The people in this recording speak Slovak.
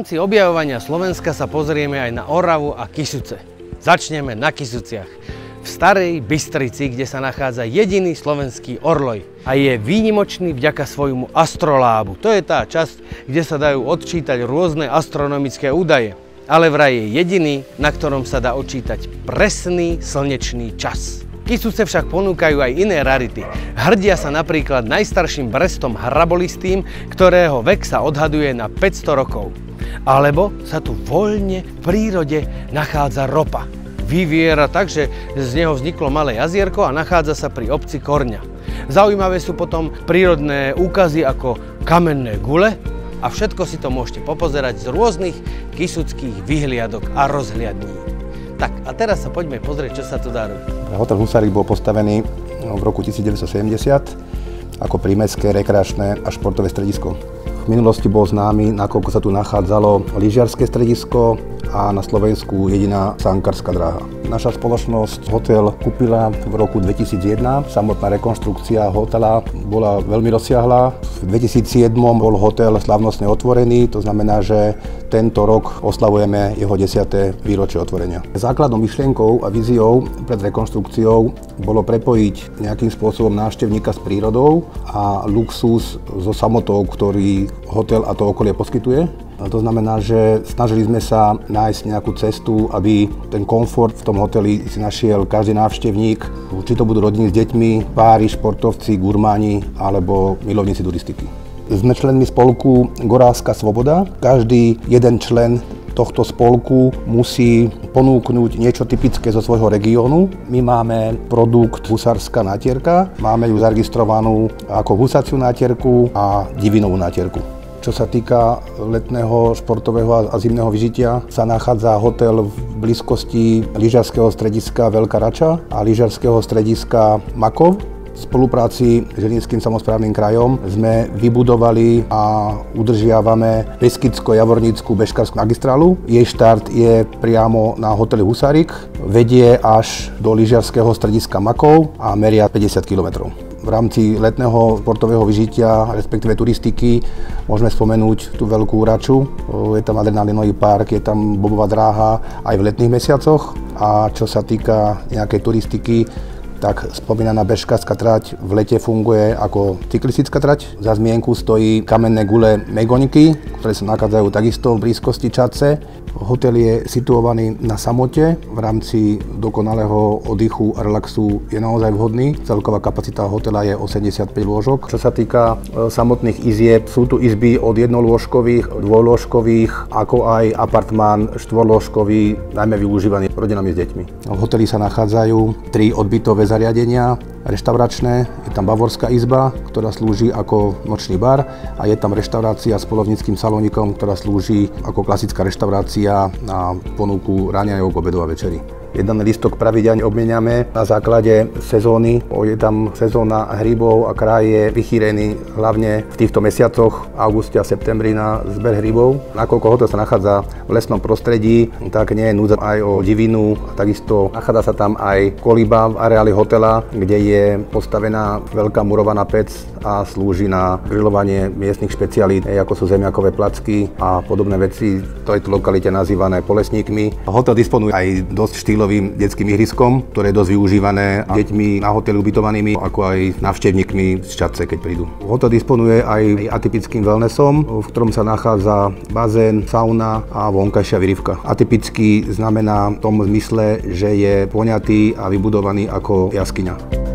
rámci objavovania Slovenska sa pozrieme aj na Oravu a Kisuce. Začneme na Kisuciach. V starej Bystrici, kde sa nachádza jediný slovenský orloj a je výnimočný vďaka svojmu astrolábu. To je tá časť, kde sa dajú odčítať rôzne astronomické údaje. Ale vraj je jediný, na ktorom sa dá odčítať presný slnečný čas. Kisuce však ponúkajú aj iné rarity. Hrdia sa napríklad najstarším brestom hrabolistým, ktorého vek sa odhaduje na 500 rokov. Alebo sa tu voľne v prírode nachádza ropa. Vyviera tak, že z neho vzniklo malé jazierko a nachádza sa pri obci Korňa. Zaujímavé sú potom prírodné úkazy ako kamenné gule a všetko si to môžete popozerať z rôznych kisuckých vyhliadok a rozhliadní. Tak a teraz sa poďme pozrieť, čo sa tu dá robiť. Hotel Husárik bol postavený v roku 1970 ako prímestské, rekreačné a športové stredisko. V minulosti bol známy, nakoľko sa tu nachádzalo lyžiarske stredisko a na Slovensku jediná sankárska dráha. Naša spoločnosť hotel kúpila v roku 2001. Samotná rekonštrukcia hotela bola veľmi rozsiahla. V 2007 bol hotel slavnostne otvorený, to znamená, že tento rok oslavujeme jeho 10. výročie otvorenia. Základnou myšlienkou a víziou pred rekonštrukciou bolo prepojiť nejakým spôsobom návštevníka s prírodou a luxus so samotou, ktorý hotel a to okolie poskytuje. To znamená, že snažili sme sa nájsť nejakú cestu, aby ten komfort v tom hoteli si našiel každý návštevník, či to budú rodiny s deťmi, páry, športovci, gurmáni alebo milovníci turistiky. Sme členmi spolku Gorálska Svoboda. Každý jeden člen tohto spolku musí ponúknuť niečo typické zo svojho regiónu. My máme produkt husárska nátierka, máme ju zaregistrovanú ako husaciu nátierku a divinovú nátierku. Čo sa týka letného športového a zimného vyžitia, sa nachádza hotel v blízkosti lyžiarského strediska Veľká Rača a lyžiarského strediska Makov. V spolupráci s Žilinským samozprávnym krajom sme vybudovali a udržiavame Beskidsko-Javornickú bežkarskú magistrálu. Jej štart je priamo na hoteli Husárik, vedie až do lyžiarského strediska Makov a meria 50 kilometrov v rámci letného športového vyžitia, respektíve turistiky, môžeme spomenúť tú veľkú raču. Je tam adrenalinový park, je tam bobová dráha aj v letných mesiacoch. A čo sa týka nejakej turistiky, tak spomínaná bežkárska trať v lete funguje ako cyklistická trať. Za zmienku stojí kamenné gule Megoniky, ktoré sa nachádzajú takisto v blízkosti Čace. Hotel je situovaný na samote, v rámci dokonalého oddychu a relaxu je naozaj vhodný. Celková kapacita hotela je 85 lôžok. Čo sa týka e, samotných izieb, sú tu izby od jednolôžkových, dvojlôžkových, ako aj apartmán štvorlôžkový, najmä využívaný rodinami s deťmi. V hoteli sa nachádzajú tri odbytové zariadenia, reštauračné, je tam bavorská izba, ktorá slúži ako nočný bar a je tam reštaurácia s polovníckým salónikom, ktorá slúži ako klasická reštaurácia na ponuku ráňajok, obedov a večery. Jeden listok pravidelne obmieniame na základe sezóny. Je tam sezóna hrybov a kraj je vychýrený hlavne v týchto mesiacoch, auguste a septembri na zber hrybov. Nakoľko hotel sa nachádza v lesnom prostredí, tak nie je núdza aj o divinu. Takisto nachádza sa tam aj koliba v areáli hotela, kde je postavená veľká murovaná pec a slúži na grilovanie miestnych špecialít, ako sú zemiakové placky a podobné veci. To je tu lokalite nazývané polesníkmi. Hotel disponuje aj dosť štýl štýlovým detským ihriskom, ktoré je dosť využívané deťmi na hoteli ubytovanými, ako aj návštevníkmi z Čadce, keď prídu. Hotel disponuje aj atypickým wellnessom, v ktorom sa nachádza bazén, sauna a vonkajšia vyrivka. Atypický znamená v tom zmysle, že je poňatý a vybudovaný ako jaskyňa.